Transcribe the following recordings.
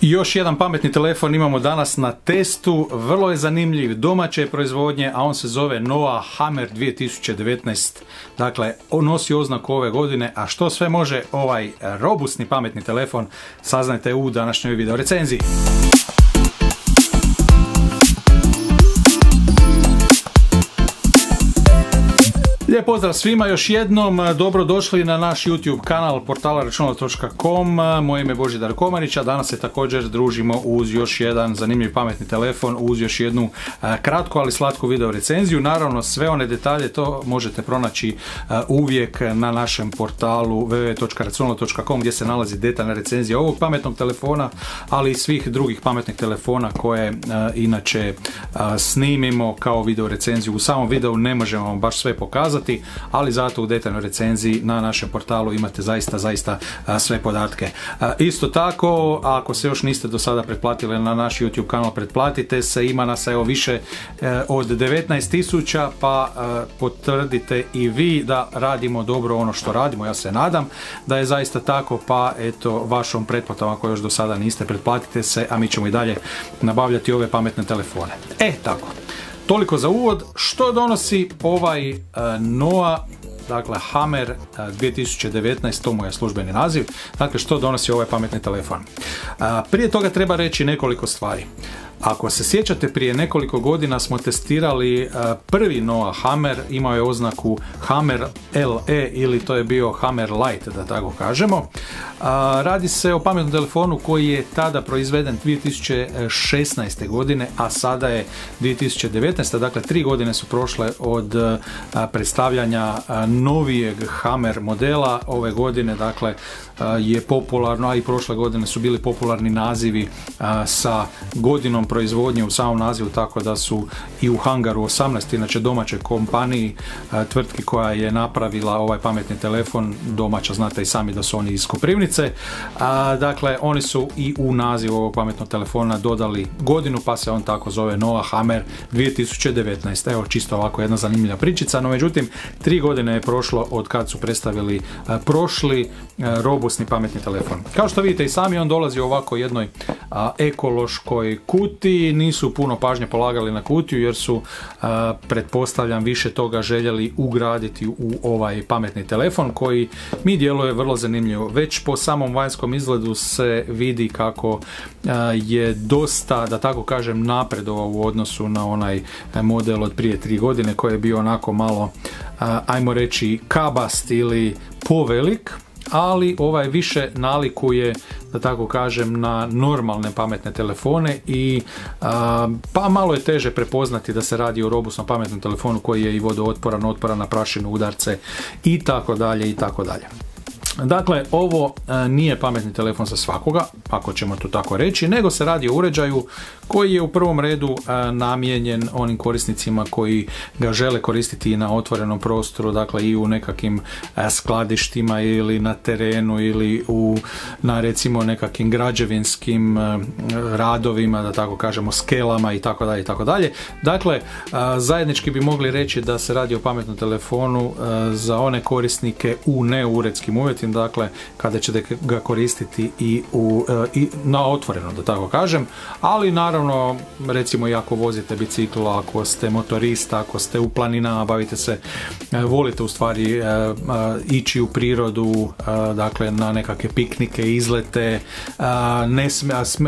Još jedan pametni telefon imamo danas na testu, vrlo je zanimljiv, domaće proizvodnje, a on se zove Noah Hammer 2019. Dakle, on nosi oznaku ove godine, a što sve može ovaj robustni pametni telefon, saznajte u današnjoj video recenziji. Lijep pozdrav svima još jednom, dobrodošli na naš YouTube kanal portala računalo.com, moje ime je Božidar Komarić, a danas se također družimo uz još jedan zanimljiv pametni telefon, uz još jednu kratku ali slatku video recenziju. Naravno sve one detalje to možete pronaći uvijek na našem portalu www.računalo.com gdje se nalazi detaljna recenzija ovog pametnog telefona, ali i svih drugih pametnih telefona koje inače snimimo kao video recenziju. U samom videu ne možemo vam baš sve pokazati, ali zato u detaljnoj recenziji na našem portalu imate zaista, zaista sve podatke. Isto tako, ako se još niste do sada pretplatili na naš YouTube kanal, pretplatite se, ima nas evo više e, od 19.000, pa e, potvrdite i vi da radimo dobro ono što radimo, ja se nadam da je zaista tako, pa eto vašom pretplatom ako još do sada niste, pretplatite se, a mi ćemo i dalje nabavljati ove pametne telefone. E, tako. Toliko za uvod. Što donosi ovaj uh, Noah dakle Hammer 2019, to mu je službeni naziv, dakle što donosi ovaj pametni telefon. Prije toga treba reći nekoliko stvari. Ako se sjećate, prije nekoliko godina smo testirali prvi Noah Hammer, imao je oznaku Hammer LE ili to je bio Hammer Light, da tako kažemo. Radi se o pametnom telefonu koji je tada proizveden 2016. godine, a sada je 2019. Dakle, tri godine su prošle od predstavljanja novijeg Hammer modela. Ove godine, dakle, je popularno, a i prošle godine su bili popularni nazivi sa godinom proizvodnje u samom nazivu, tako da su i u Hangaru 18, inače domaće kompaniji, tvrtki koja je napravila ovaj pametni telefon, domaća, znate i sami da su oni iz Koprivnice, a, dakle, oni su i u nazivu ovog pametnog telefona dodali godinu, pa se on tako zove Noah Hammer 2019. Evo, čisto ovako jedna zanimljiva pričica, no međutim, tri godine je prošlo od kad su predstavili prošli robustni pametni telefon. Kao što vidite i sami, on dolazi u ovako jednoj ekološkoj kutiji, nisu puno pažnje polagali na kutiju jer su, pretpostavljam, više toga željeli ugraditi u ovaj pametni telefon koji mi djeluje vrlo zanimljivo. Već po samom vanjskom izgledu se vidi kako je dosta, da tako kažem, napredovao u odnosu na onaj model od prije tri godine koji je bio onako malo, ajmo reći, kabast ili povelik ali ovaj više nalikuje da tako kažem na normalne pametne telefone i pa malo je teže prepoznati da se radi o robustnom pametnom telefonu koji je i vodootporan, otporan na prašinu, udarce i tako dalje i tako dalje. Dakle, ovo nije pametni telefon za svakoga, ako ćemo to tako reći, nego se radi o uređaju koji je u prvom redu e, namijenjen onim korisnicima koji ga žele koristiti na otvorenom prostoru, dakle i u nekakvim e, skladištima ili na terenu ili u, na recimo nekakvim građevinskim radovima, da tako kažemo, skelama i tako dalje i tako dalje. Dakle, zajednički bi mogli reći da se radi o pametnom telefonu za one korisnike u neuredskim uvjetima, dakle kada ćete ga koristiti i, u, e, i na otvoreno da tako kažem, ali naravno recimo i ako vozite bicikl, ako ste motorista, ako ste u planinama, bavite se, e, volite u stvari e, ići u prirodu, dakle na nekakve piknike, izlete, ne,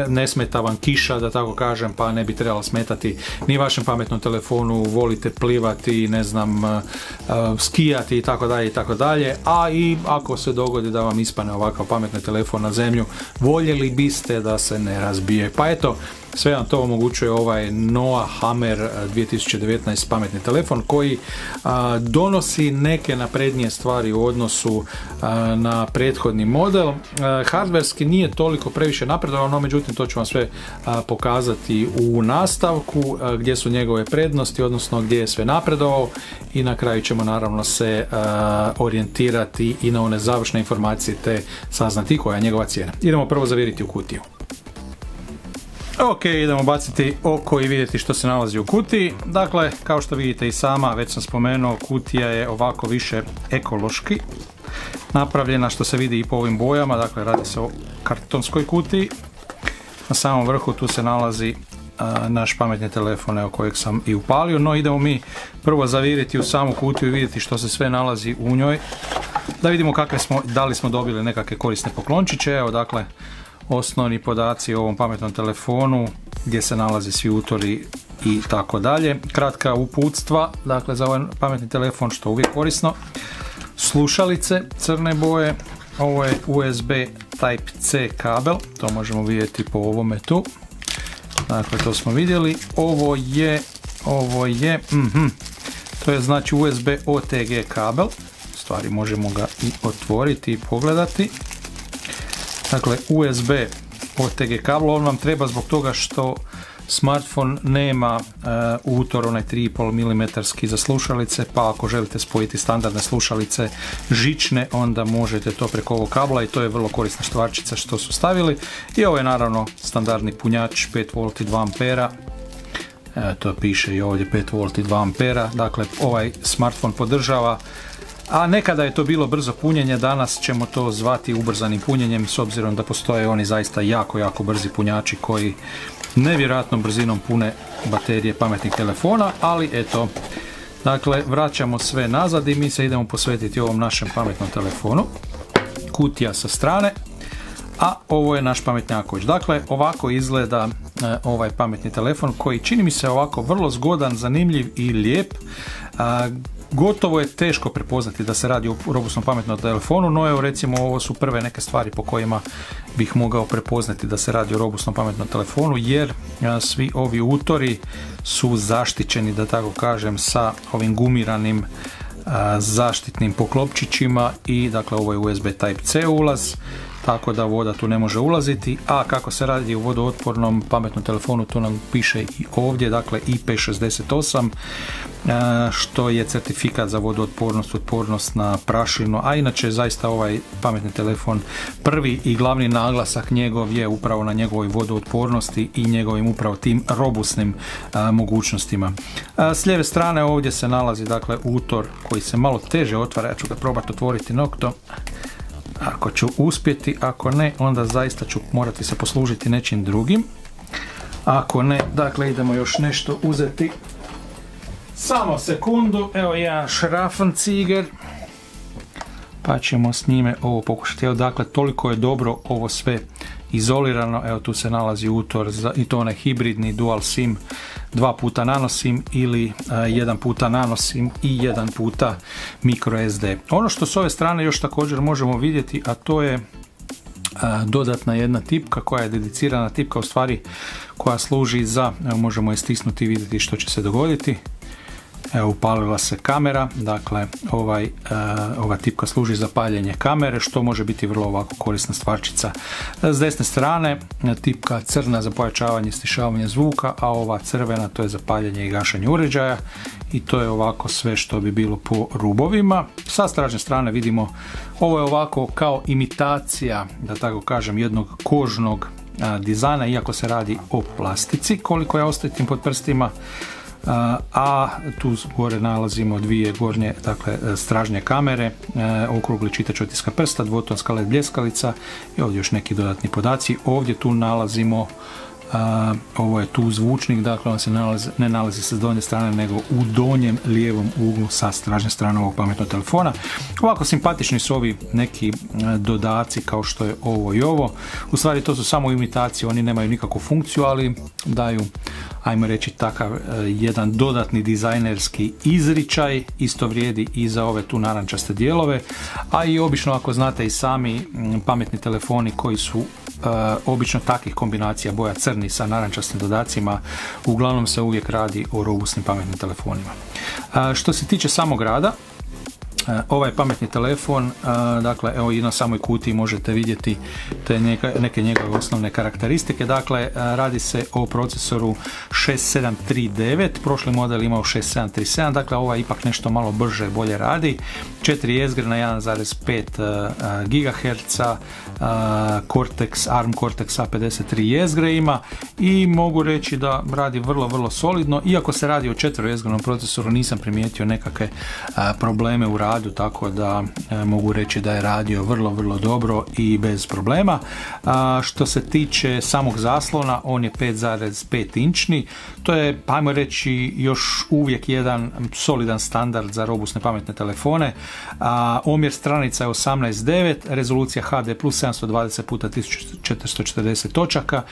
ne smeta vam kiša da tako kažem, pa ne bi trebala smetati ni vašem pametnom telefonu, volite plivati, ne znam, skijati i tako dalje i tako dalje, a i ako se dogodi da vam ispane ovakav pametni telefon na zemlju, voljeli biste da se ne razbije. Pa eto, sve vam to omogućuje ovaj Noah Hammer 2019 pametni telefon koji donosi neke naprednije stvari u odnosu na prethodni model. hardverski nije toliko previše napredovao, no međutim to ću vam sve pokazati u nastavku gdje su njegove prednosti, odnosno gdje je sve napredovao i na kraju ćemo naravno se orijentirati i na one završne informacije te saznati koja je njegova cijena. Idemo prvo zavjeriti u kutiju. Ok, idemo baciti oko i vidjeti što se nalazi u kutiji. Dakle, kao što vidite i sama, već sam spomenuo, kutija je ovako više ekološki napravljena što se vidi i po ovim bojama, dakle radi se o kartonskoj kutiji. na samom vrhu tu se nalazi naš pametni telefon evo kojeg sam i upalio, no idemo mi prvo zaviriti u samu kutiju i vidjeti što se sve nalazi u njoj, da vidimo kakve smo, da li smo dobili nekakve korisne poklončiće, evo dakle osnovni podaci o ovom pametnom telefonu gdje se nalazi svi utori i tako dalje. Kratka uputstva, dakle za ovaj pametni telefon što uvijek korisno. Slušalice crne boje, ovo je USB Type-C kabel, to možemo vidjeti po ovome tu. Dakle, to smo vidjeli. Ovo je, ovo je, mhm, to je znači USB OTG kabel. Stvari možemo ga i otvoriti i pogledati. Dakle, USB OTG kabel, on vam treba zbog toga što smartphone nema uh, utor onaj 3,5 mm za slušalice, pa ako želite spojiti standardne slušalice žične, onda možete to preko ovog kabla i to je vrlo korisna štvarčica što su stavili. I ovo je naravno standardni punjač 5V i 2 A. E, to piše i ovdje 5V i 2 A. Dakle, ovaj smartphone podržava a nekada je to bilo brzo punjenje, danas ćemo to zvati ubrzanim punjenjem s obzirom da postoje oni zaista jako, jako brzi punjači koji nevjerojatnom brzinom pune baterije pametnih telefona, ali eto, dakle, vraćamo sve nazad i mi se idemo posvetiti ovom našem pametnom telefonu. Kutija sa strane, a ovo je naš pametnjaković. Dakle, ovako izgleda e, ovaj pametni telefon koji čini mi se ovako vrlo zgodan, zanimljiv i lijep gotovo je teško prepoznati da se radi o robustnom pametnom telefonu, no evo recimo ovo su prve neke stvari po kojima bih mogao prepoznati da se radi o robustnom pametnom telefonu jer svi ovi utori su zaštićeni da tako kažem sa ovim gumiranim zaštitnim poklopčićima i dakle ovo je USB Type-C ulaz tako da voda tu ne može ulaziti, a kako se radi u vodootpornom pametnom telefonu, tu nam piše i ovdje, dakle IP68, e, što je certifikat za vodootpornost, otpornost na prašinu, a inače zaista ovaj pametni telefon prvi i glavni naglasak njegov je upravo na njegovoj vodootpornosti i njegovim upravo tim robustnim e, mogućnostima. E, s lijeve strane ovdje se nalazi dakle utor koji se malo teže otvara, ja ću ga probati otvoriti nokto ako ću uspjeti, ako ne, onda zaista ću morati se poslužiti nečim drugim. Ako ne, dakle idemo još nešto uzeti. Samo sekundu, evo jedan šrafan ciger. Pa ćemo s njime ovo pokušati. Evo dakle, toliko je dobro ovo sve izolirano. Evo tu se nalazi utor za, i to onaj hibridni dual sim dva puta nanosim ili e, jedan puta nanosim i jedan puta micro SD. Ono što s ove strane još također možemo vidjeti, a to je e, dodatna jedna tipka koja je dedicirana tipka u stvari koja služi za, evo možemo je stisnuti i vidjeti što će se dogoditi. Evo, upalila se kamera, dakle ovaj, e, ova tipka služi za paljenje kamere, što može biti vrlo ovako korisna stvarčica. S desne strane tipka crna za pojačavanje i stišavanje zvuka, a ova crvena to je za paljenje i gašanje uređaja i to je ovako sve što bi bilo po rubovima. Sa stražne strane vidimo ovo je ovako kao imitacija, da tako kažem, jednog kožnog dizajna, iako se radi o plastici, koliko ja ostajem pod prstima a tu gore nalazimo dvije gornje dakle, stražnje kamere, e, okrugli čitač otiska prsta, dvotonska led bljeskalica i ovdje još neki dodatni podaci. Ovdje tu nalazimo ovo je tu zvučnik, dakle on se nalazi, ne nalazi sa donje strane nego u donjem lijevom uglu sa stražnje strane ovog pametnog telefona. Ovako simpatični su ovi neki e, dodaci kao što je ovo i ovo. U stvari to su samo imitacije, oni nemaju nikakvu funkciju, ali daju ajmo reći takav e, jedan dodatni dizajnerski izričaj, isto vrijedi i za ove tu narančaste dijelove, a i obično ako znate i sami pametni telefoni koji su obično takvih kombinacija boja crni sa narančastim dodacima uglavnom se uvijek radi o robustnim pametnim telefonima. E, što se tiče samog rada, ovaj pametni telefon, e, dakle evo i na samoj kutiji možete vidjeti te neke njegove osnovne karakteristike, dakle e, radi se o procesoru 6739, prošli model imao 6737, dakle ovaj ipak nešto malo brže bolje radi, 4 jezgre na 1,5 GHz, Cortex, ARM Cortex A53 jezgre ima i mogu reći da radi vrlo, vrlo solidno, iako se radi o 4 jezgrenom procesoru nisam primijetio nekakve probleme u radu radu, tako da mogu reći da je radio vrlo, vrlo dobro i bez problema. Što se tiče samog zaslona, on je 5,5 inčni, to je, ajmo reći, još uvijek jedan solidan standard za robustne pametne telefone. Omjer stranica je 18.9, rezolucija HD plus 720 puta 1440 točaka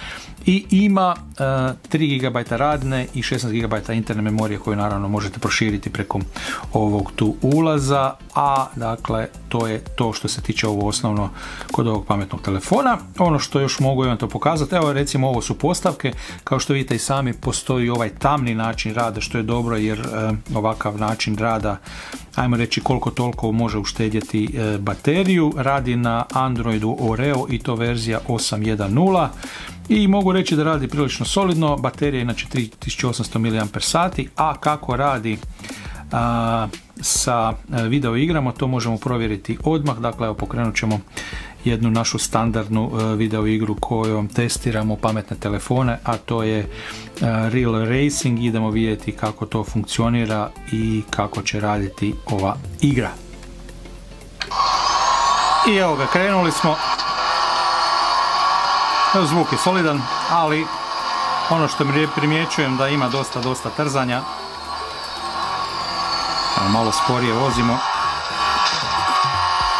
i ima 3 GB radne i 16 GB interne memorije koju naravno možete proširiti preko ovog tu ulaza, a dakle to je to što se tiče ovo osnovno kod ovog pametnog telefona. Ono što još mogu vam to pokazati, evo recimo ovo su postavke, kao što vidite i sami postoji ovaj tamni način rada što je dobro jer e, ovakav način rada ajmo reći koliko toliko može uštedjeti e, bateriju, radi na Androidu Oreo i to verzija 8.1.0 i mogu reći da radi prilično solidno, baterija je inače 3800 mAh, a kako radi sa e, video igrama, to možemo provjeriti odmah, dakle evo pokrenut ćemo jednu našu standardnu e, video igru kojom testiramo pametne telefone, a to je e, Real Racing, idemo vidjeti kako to funkcionira i kako će raditi ova igra. I evo ga, krenuli smo. Zvuk je solidan, ali ono što primjećujem da ima dosta, dosta trzanja. Malo sporije vozimo.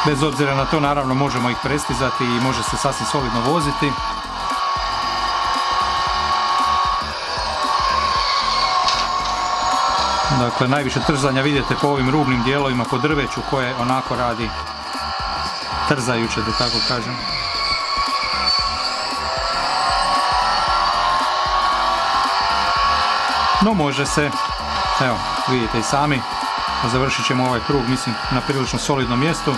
Bez obzira na to naravno možemo ih prestizati i može se sasvim solidno voziti. Dakle, najviše trzanja vidite po ovim rubnim dijelovima, po drveću koje onako radi trzajuće, da tako kažem. No može se, evo vidite i sami, završit ćemo ovaj krug mislim na prilično solidnom mjestu.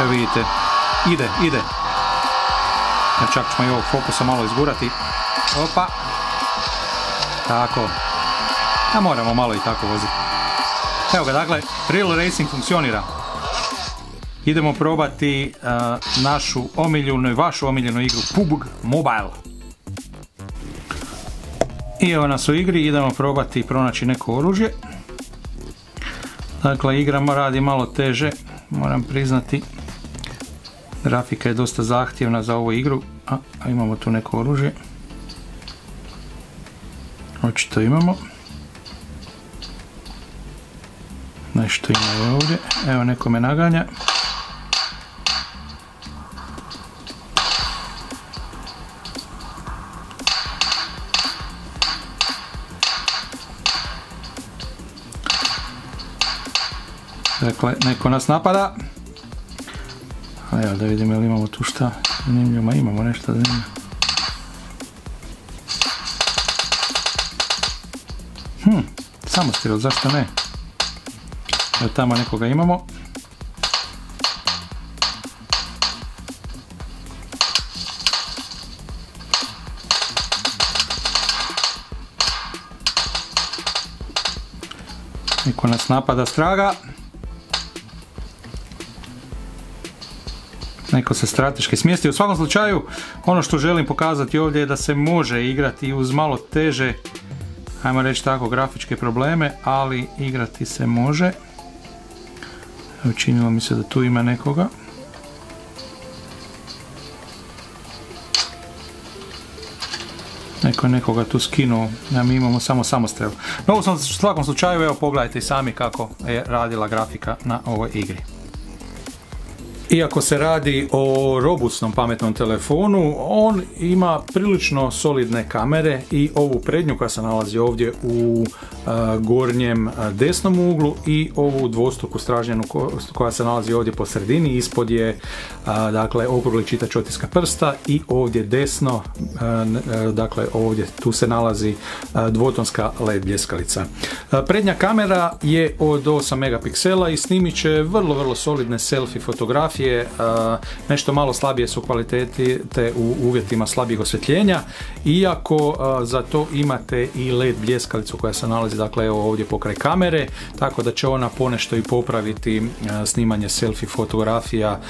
Evo vidite, ide, ide. Čak ćemo i ovog fokusa malo izgurati. Opa. Tako. A moramo malo i tako voziti. Evo ga, dakle, Real Racing funkcionira. Idemo probati našu omiljenu i vašu omiljenu igru PUBG Mobile. I evo nas u igri, idemo probati pronaći neko oružje. Dakle, igra radi malo teže, moram priznati. Grafika je dosta zahtjevna za ovu igru, a, imamo tu neko oružje. Očito imamo. Nešto ima ovdje. Evo neko me naganja. Dakle, neko nas napada. Evo da vidimo ili imamo tu šta zanimljivo. imamo nešto zanimljivo. Hm, samostrel, zašto ne? Evo tamo nekoga imamo. Neko nas napada straga. Neko se strateški smjesti. U svakom slučaju, ono što želim pokazati ovdje je da se može igrati uz malo teže, ajmo reći tako, grafičke probleme, ali igrati se može. Učinilo mi se da tu ima nekoga. Neko nekoga tu skinuo, a mi imamo samo samostrel. No u svakom slučaju, evo pogledajte sami kako je radila grafika na ovoj igri. Iako se radi o robustnom pametnom telefonu, on ima prilično solidne kamere i ovu prednju koja se nalazi ovdje u gornjem desnom uglu i ovu dvostruku stražnjenu koja se nalazi ovdje po sredini. Ispod je dakle okrugli čitač otiska prsta i ovdje desno, dakle ovdje tu se nalazi dvotonska LED bljeskalica. Prednja kamera je od 8 megapiksela i snimit će vrlo, vrlo solidne selfie fotografije nešto malo slabije su kvaliteti te u uvjetima slabijeg osvjetljenja iako za to imate i LED bljeskalicu koja se nalazi nalazi dakle evo ovdje pokraj kamere, tako da će ona ponešto i popraviti snimanje selfie fotografija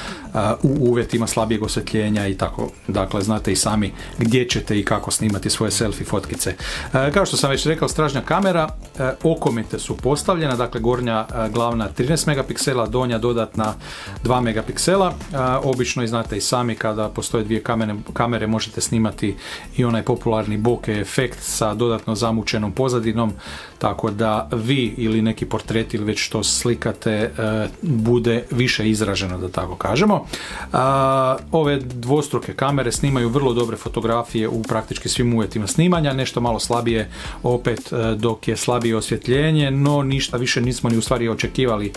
u uvjetima slabijeg osvjetljenja i tako. Dakle, znate i sami gdje ćete i kako snimati svoje selfie fotkice. Kao što sam već rekao, stražnja kamera, okomite su postavljena, dakle gornja glavna 13 megapiksela, donja dodatna 2 megapiksela. Obično i znate i sami kada postoje dvije kamere, kamere možete snimati i onaj popularni bokeh efekt sa dodatno zamučenom pozadinom, tako da vi ili neki portret ili već što slikate e, bude više izraženo da tako kažemo. Ove dvostruke kamere snimaju vrlo dobre fotografije u praktički svim uvjetima snimanja, nešto malo slabije opet e, dok je slabije osvjetljenje, no ništa više nismo ni u stvari očekivali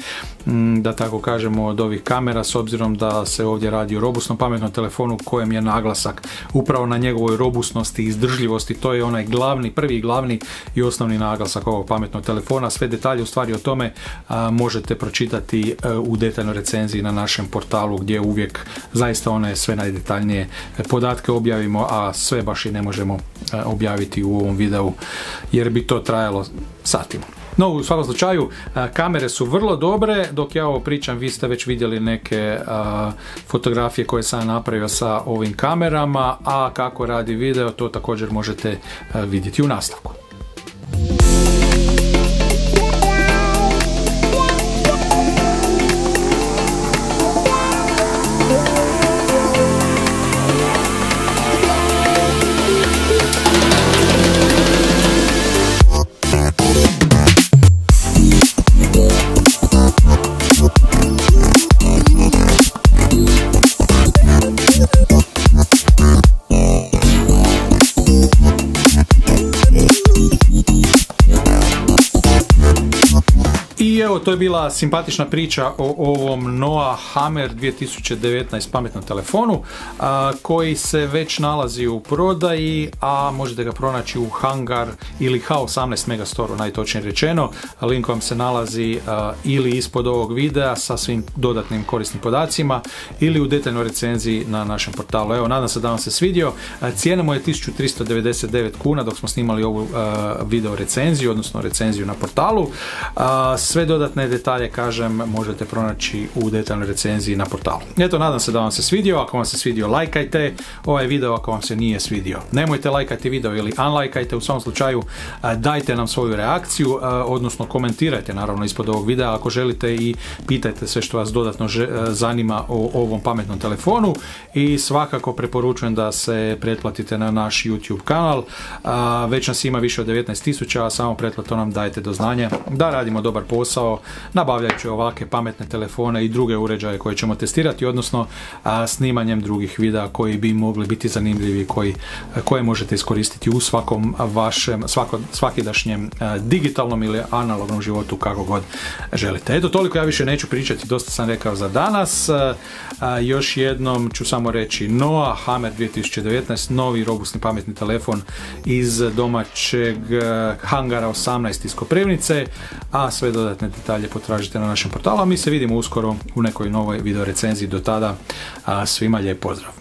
da tako kažemo od ovih kamera s obzirom da se ovdje radi o robustnom pametnom telefonu kojem je naglasak upravo na njegovoj robustnosti i izdržljivosti, to je onaj glavni, prvi glavni i osnovni naglasak ovog pametnog telefona. Sve detalje u stvari o tome možete pročitati e, u detaljnoj recenziji na našem portalu gdje uvijek zaista one sve najdetaljnije podatke objavimo, a sve baš i ne možemo e, objaviti u ovom videu jer bi to trajalo satima. No, u svakom slučaju, kamere su vrlo dobre, dok ja ovo pričam, vi ste već vidjeli neke fotografije koje sam napravio sa ovim kamerama, a kako radi video, to također možete vidjeti u nastavku. Evo, to je bila simpatična priča o ovom Noah Hammer 2019 pametnom telefonu koji se već nalazi u prodaji, a možete ga pronaći u Hangar ili H18 Megastore, najtočnije rečeno. Link vam se nalazi ili ispod ovog videa sa svim dodatnim korisnim podacima ili u detaljnoj recenziji na našem portalu. Evo, nadam se da vam se svidio. Cijena mu je 1399 kuna dok smo snimali ovu video recenziju, odnosno recenziju na portalu. Sve dodatne detalje, kažem, možete pronaći u detaljnoj recenziji na portalu. Eto, nadam se da vam se svidio. Ako vam se svidio, lajkajte ovaj video. Ako vam se nije svidio, nemojte lajkati video ili unlajkajte. U svom slučaju, dajte nam svoju reakciju, odnosno komentirajte naravno ispod ovog videa ako želite i pitajte sve što vas dodatno zanima o ovom pametnom telefonu i svakako preporučujem da se pretplatite na naš YouTube kanal. Već nas ima više od 19.000, a samo pretplato nam dajte do znanja da radimo dobar posao nabavljajući ovake pametne telefone i druge uređaje koje ćemo testirati, odnosno snimanjem drugih videa koji bi mogli biti zanimljivi, koji, koje možete iskoristiti u svakom vašem, svako, svakidašnjem digitalnom ili analognom životu kako god želite. Eto, toliko ja više neću pričati, dosta sam rekao za danas. Još jednom ću samo reći Noah Hammer 2019, novi robustni pametni telefon iz domaćeg hangara 18 iz Koprivnice, a sve dodatne detalje potražite na našem portalu, a mi se vidimo uskoro u nekoj novoj video recenziji. Do tada svima lijep pozdrav!